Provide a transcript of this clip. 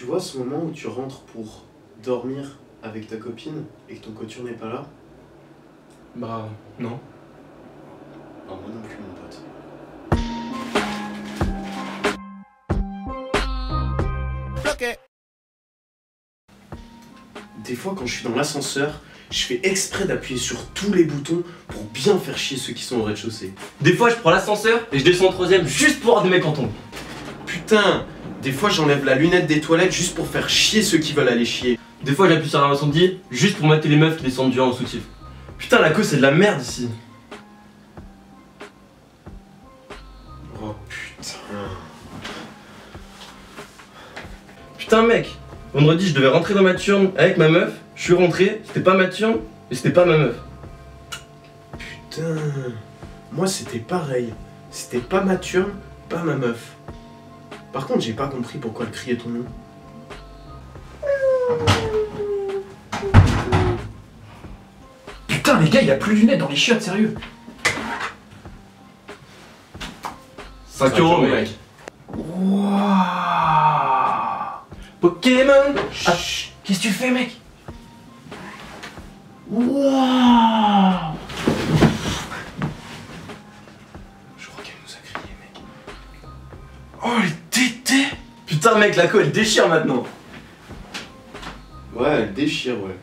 Tu vois ce moment où tu rentres pour dormir avec ta copine et que ton couture n'est pas là? Bah, non. Non, moi non plus, mon pote. Des fois, quand je suis dans l'ascenseur, je fais exprès d'appuyer sur tous les boutons pour bien faire chier ceux qui sont au rez-de-chaussée. Des fois, je prends l'ascenseur et je descends au troisième juste pour avoir des mecs en tombe. Putain, des fois j'enlève la lunette des toilettes juste pour faire chier ceux qui veulent aller chier. Des fois, j'appuie sur un incendie juste pour mater les meufs qui descendent du en soutif. Putain, la cause, c'est de la merde ici. Oh putain. Putain, mec, vendredi, je devais rentrer dans ma turne avec ma meuf. Je suis rentré, c'était pas ma turne et c'était pas ma meuf. Putain. Moi c'était pareil. C'était pas ma turne, pas ma meuf. Par contre, j'ai pas compris pourquoi elle criait ton nom. Putain, les gars, il a plus de lunettes dans les chiottes, sérieux. 5 euros, mec. Wouah Pokémon Ah, Qu'est-ce que tu fais, mec? Wouah Je crois qu'elle nous a crié, mec. Oh, les Putain, mec, la co, elle déchire maintenant. Ouais, elle déchire, ouais.